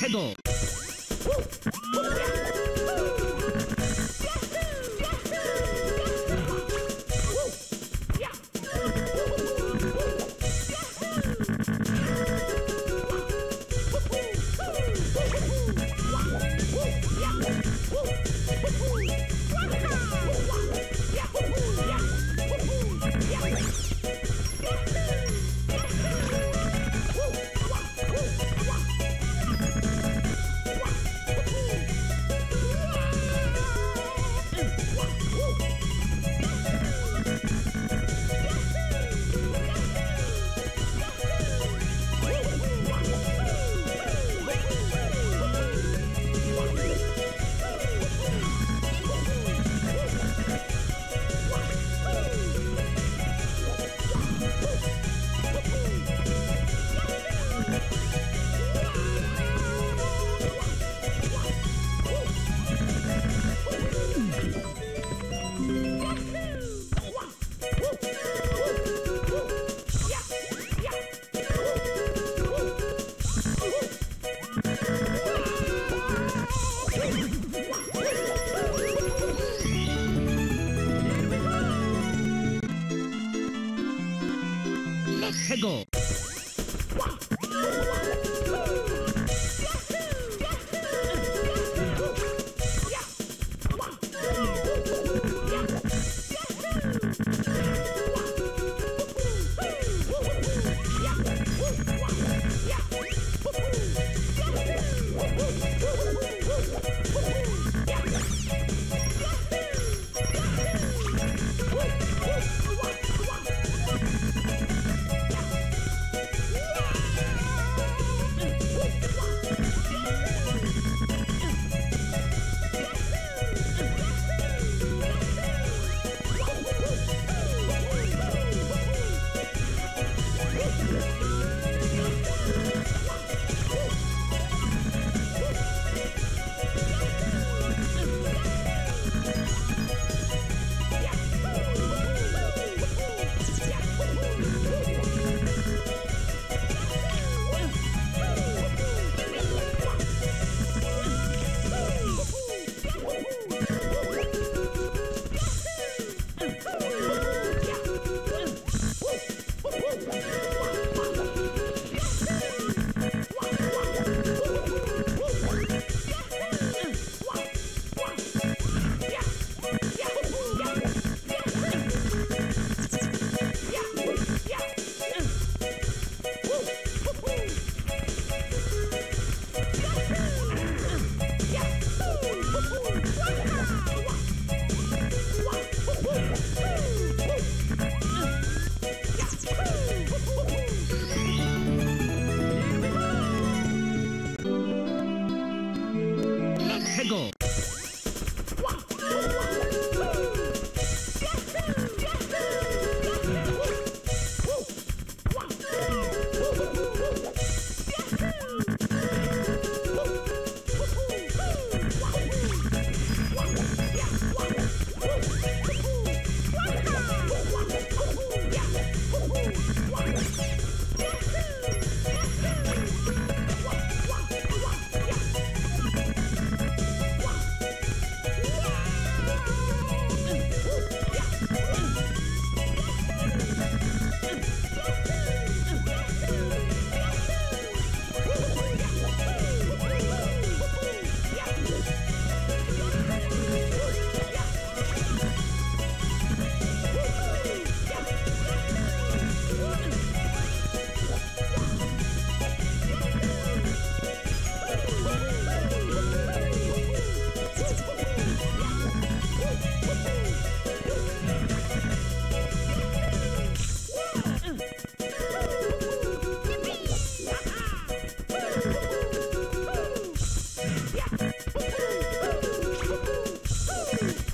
pedal.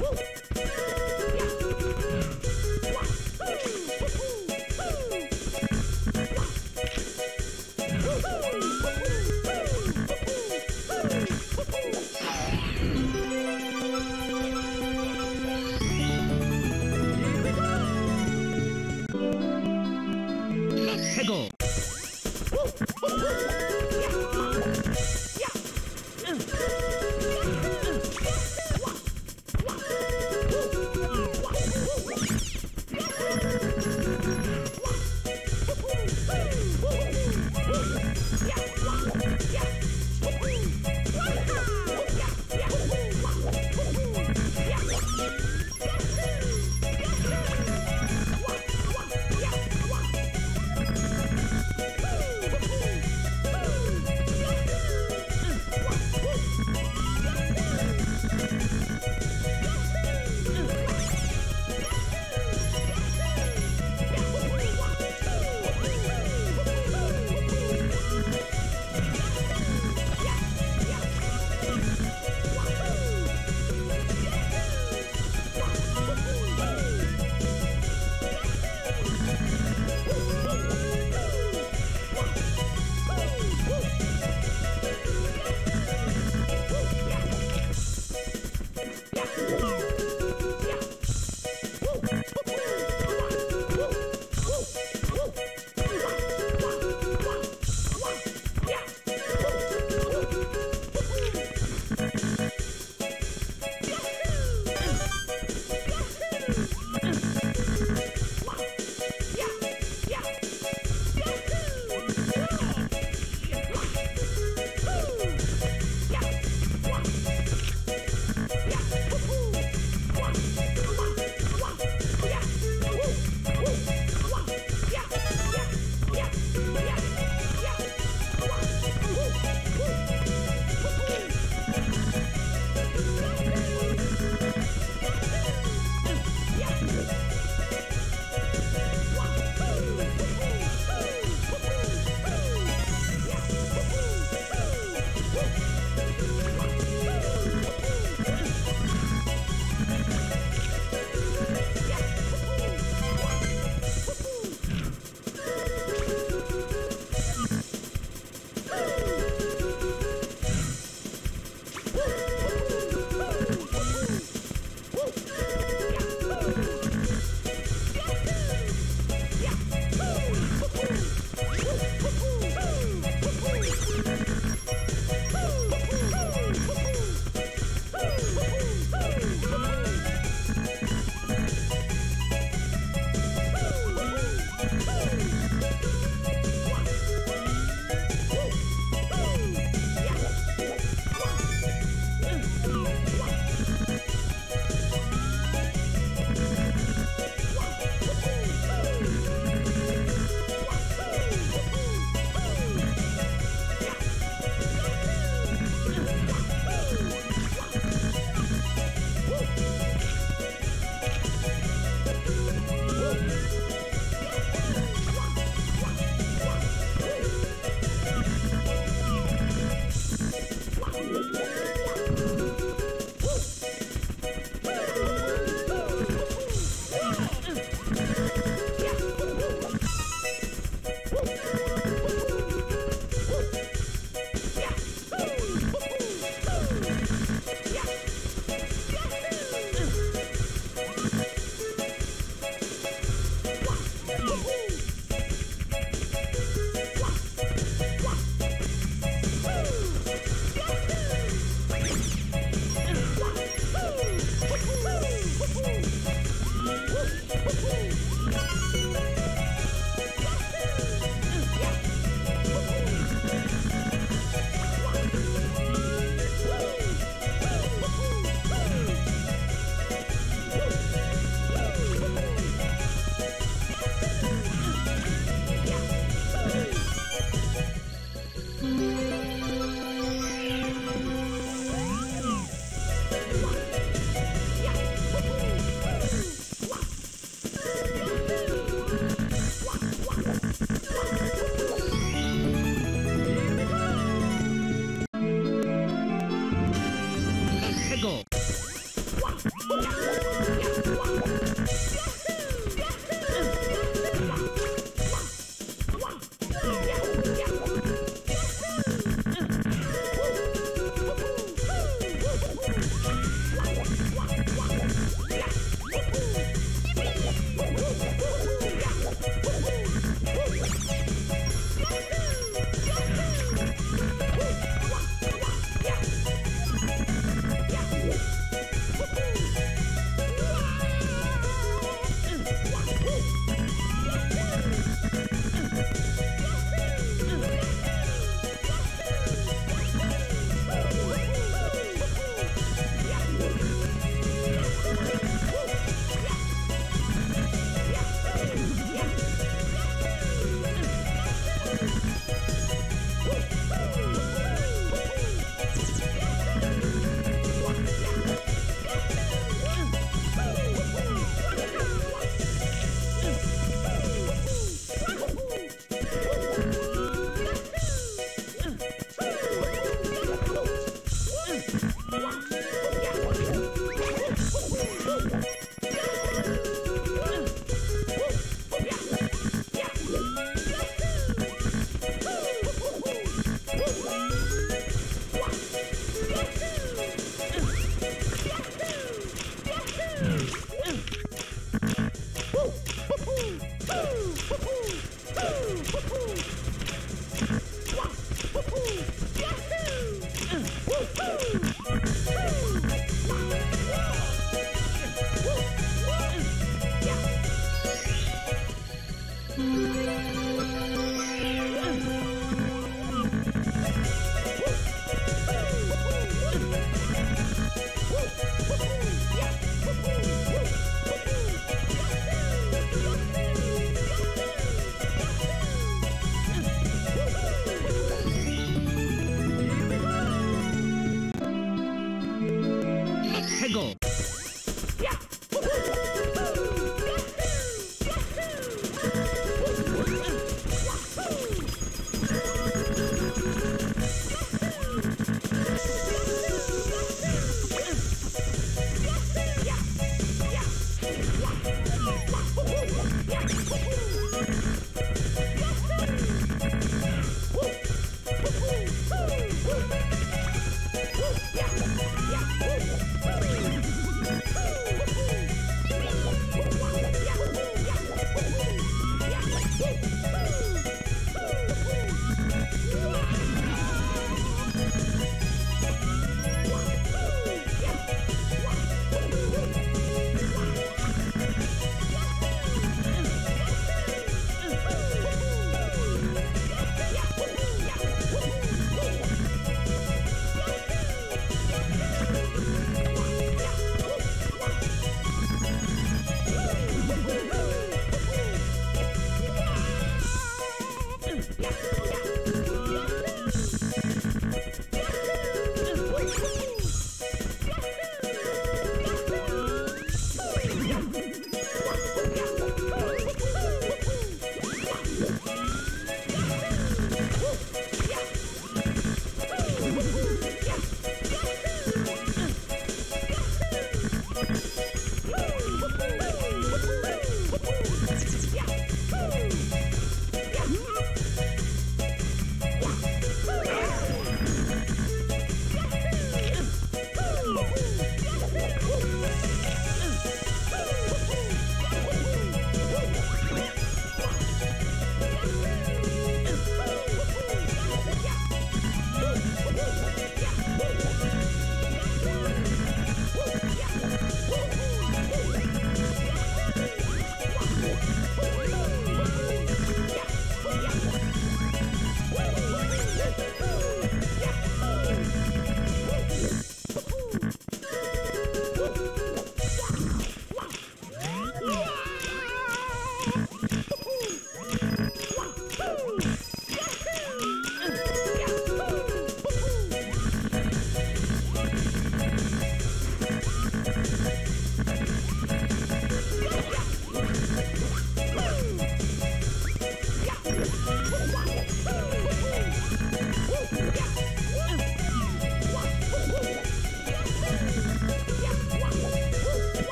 해